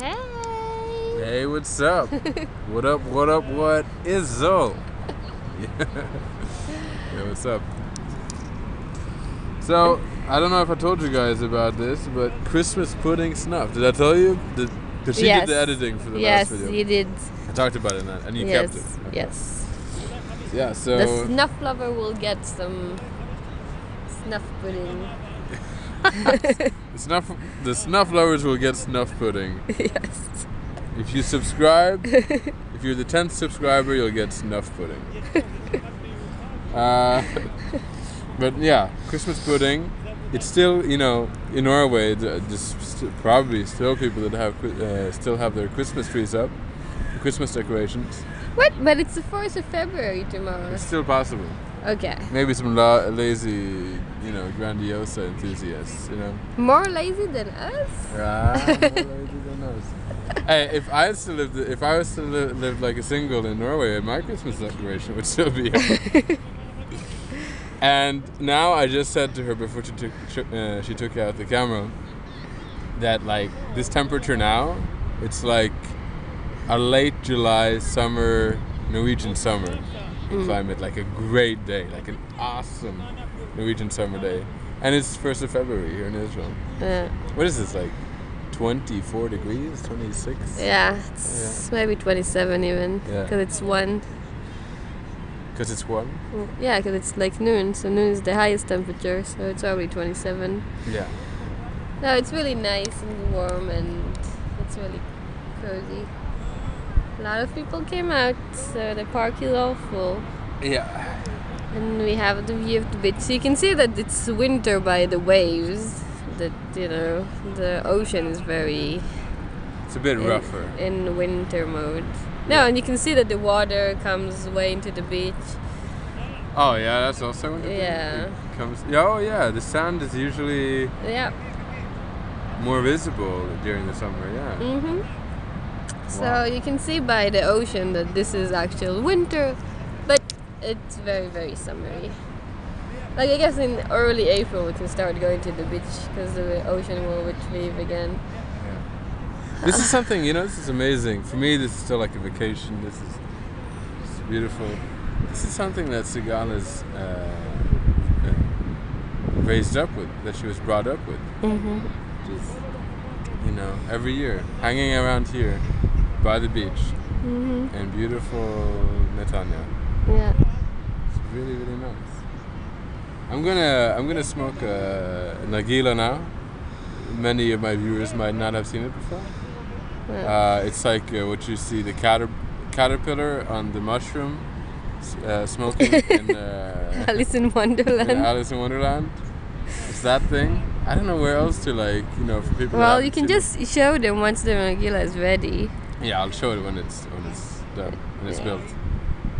Hey. Hey, what's up? what up? What up? What is Zo? yeah, what's up? So, I don't know if I told you guys about this, but Christmas pudding snuff. Did I tell you? Did, Because she Yes. did the editing for the yes, last video. Yes, you did. I talked about it in that, and you yes, kept it. Okay. yes. Yeah. So. The snuff lover will get some snuff pudding. The snuff, the snuff lovers will get snuff pudding. yes. If you subscribe, if you're the tenth subscriber, you'll get snuff pudding. Uh, but yeah, Christmas pudding. It's still, you know, in Norway, th- there's st- probably still people that have uh, still have their Christmas trees up, Christmas decorations. What? But it's the 4th of February tomorrow. It's still possible. Okay. Maybe some la- lazy, you know, grandiosa enthusiasts, you know. More lazy than us? Ah, more lazy than us. Hey, if I was to live, if I was to live, live like a single in Norway, my Christmas decoration would still be up. and now I just said to her before she took uh, she took out the camera that like this temperature now, it's like a late July summer Norwegian summer climate, like a great day, like an awesome Norwegian summer day, and it's first of February here in Israel. Uh, What is this like? 24 degrees, 26? yeah, it's maybe 27 even. Yeah. Because it's 1. Because it's one. Yeah, because it's like noon, so noon is the highest temperature, so it's already 27. Yeah. No, it's really nice and warm and it's really cozy. A lot of people came out, so the park is all full. Yeah. And we have the view of the beach. So you can see that it's winter by the waves. That, you know, the ocean is very It's a bit in, rougher. in winter mode. No, and you can see that the water comes way into the beach. Oh yeah, that's also when Yeah. it comes. Yeah, oh yeah, the sand is usually Yeah. more visible during the summer. Yeah. Mm-hmm. Hmm So Wow. you can see by the ocean that this is actual winter, but it's very, very summery. Like I guess in early April we can start going to the beach because the ocean will retrieve again. This is something you know. This is amazing. For me, this is still like a vacation. This is beautiful. This is something that Sigal is uh, uh, raised up with. That she was brought up with. Mm-hmm. Just you know, every year hanging around here by the beach Mm-hmm. in beautiful Netanya. Yeah. It's really really nice. I'm gonna I'm gonna smoke a Nargila now. Many of my viewers might not have seen it before. yeah. Uh, it's like uh, what you see the cater- caterpillar on the mushroom uh, smoking in, uh, Alice in in Wonderland. Alice in Wonderland. It's that thing. I don't know where else to like you know for people. well, you can seen it. just show them once the Nargila is ready. Yeah, I'll show it when it's when it's done when it's Yeah. built,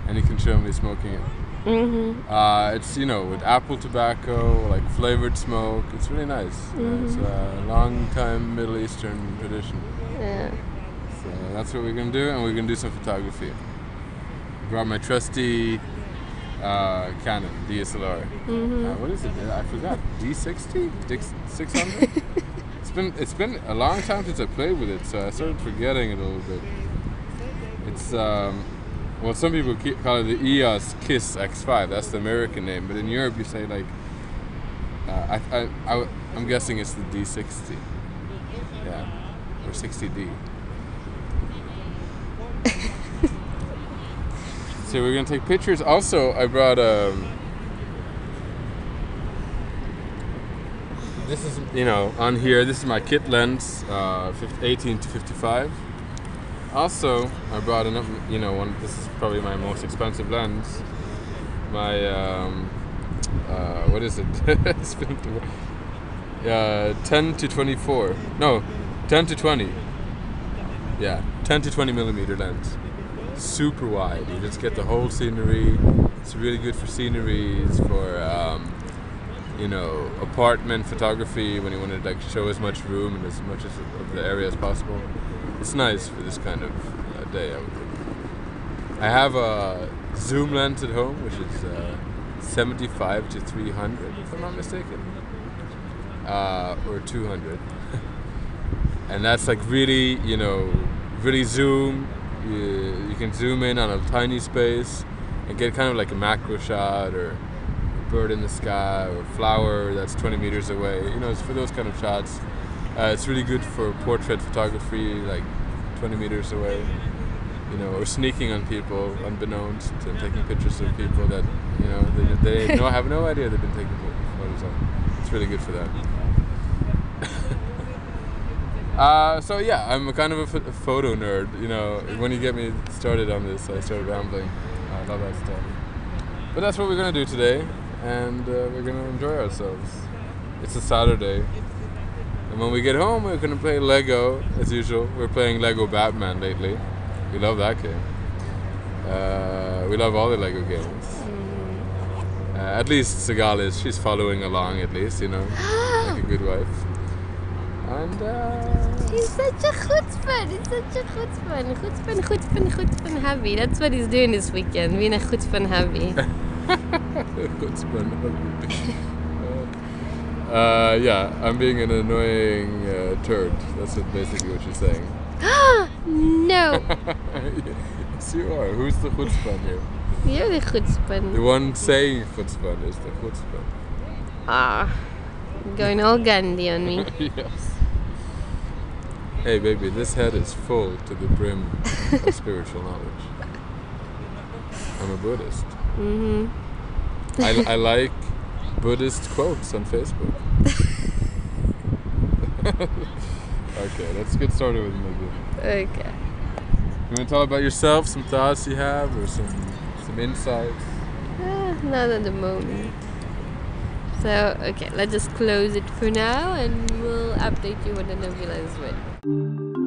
and you can show me smoking it. Mm-hmm. Uh, it's you know with apple tobacco, like flavored smoke. It's really nice. Uh, it's a long time Middle Eastern tradition. Yeah. So that's what we're gonna do, and we're gonna do some photography. Brought my trusty uh, Canon DSLR. Mm-hmm. Uh, what is it? I forgot. D60, D600. it's been it's been a long time since I played with it, so I started forgetting it a little bit. It's um, well, some people call it the EOS Kiss X5. That's the American name, but in Europe you say like. Uh, I, I, I, I'm guessing it's the D60. Yeah, or 60D. so we're gonna take pictures. Also, I brought um. This is you know on here. This is my kit lens, uh, 18 to 55. Also, I brought another. You know, one. This is probably my most expensive lens. My um, uh, what is uh, 10 to 24. No, 10 to 20. Yeah, 10 to 20 millimeter lens. Super wide. You just get the whole scenery. It's really good for sceneries, for um, you know, apartment photography when you want to like show as much room and as much as of the area as possible. It's nice for this kind of uh, day, I would think. I have a zoom lens at home, which is uh, 75 to 300, if I'm not mistaken, uh, or 200. and that's like really you know really zoom. You, you can zoom in on a tiny space and get kind of like a macro shot or bird in the sky or flower that's 20 meters away. You know, it's for those kind of shots. Uh, it's really good for portrait photography, like 20 meters away. You know, or sneaking on people unbeknownst and taking pictures of people that you know they, they no, have no idea they've been taking photos of. It's really good for that. Uh, so yeah, I'm a kind of a, ph- a photo nerd. You know, when you get me started on this, I started rambling. I love that stuff. But that's what we're gonna do today, and uh, we're gonna enjoy ourselves. It's a Saturday, and when we get home, we're gonna play Lego as usual. We're playing Lego Batman lately. We love that game. Uh, we love all the Lego games. Uh, at least Sigal is. She's following along. At least, you know, like a good wife. And. Uh, He's such a good chutzpah. He's such a chutzpah. Chutzpah, chutzpah, chutzpah, happy. That's what he's doing this weekend. Being a chutzpah happy. Good spin. uh, yeah, I'm being an annoying uh, turd. That's what, basically what you're saying. no, yes, you are. Who's the chutzpah here? you're the The chutzpah. one saying chutzpah is the chutzpah. Ah, going all Gandhi on me. yes. Hey, baby, this head is full to the brim of spiritual knowledge. I'm a Buddhist. Hmm I, I like Buddhist quotes on Facebook. okay, let's get started with maybe. Okay. You want to tell about yourself, some thoughts you have, or some some insights? Ah, not at the moment. So, okay, let's just close it for now and we'll update you when the nebula is ready.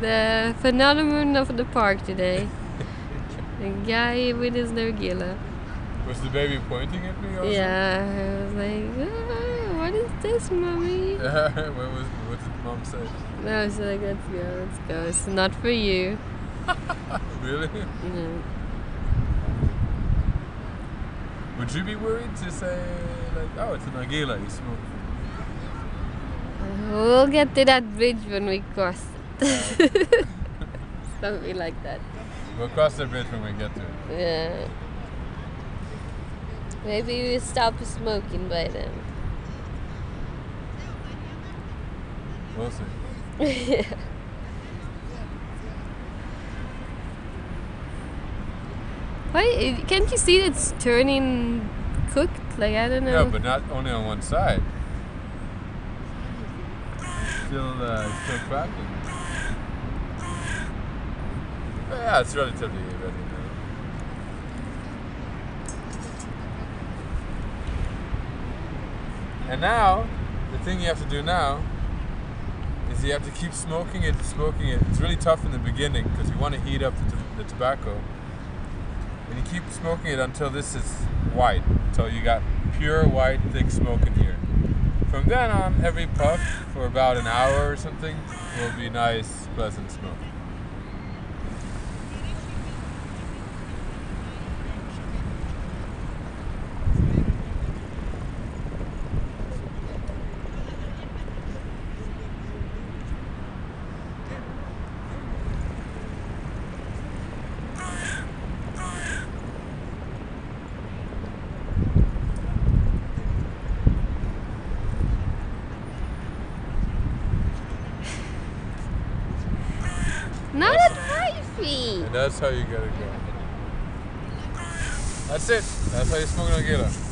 The phenomenon of the park today. the guy with his nargila. Was the baby pointing at me? Also? Yeah, I was like, "Ah, what is this, mommy? what was what did mom say? No, she's like, let's go, let's go. It's not for you. Really? No. Would you be worried to say like, oh, it's a nargila, you smoke? We'll get to that bridge when we cross. Something like that. We'll cross the bridge when we get to it. Yeah. Maybe we stop smoking by then. We'll see. yeah. Why can't you see it's turning cooked? Like I don't know. Yeah, but not only on one side. It's Still, uh, still cracking yeah, it's relatively ready now. And now, the thing you have to do now is you have to keep smoking it, smoking it. It's really tough in the beginning because you want to heat up the, t- the tobacco. And you keep smoking it until this is white, until you got pure white thick smoke in here. From then on, every puff for about an hour or something will be nice, pleasant smoke. that's how you gotta go. That's it. That's how you smoke a nargila.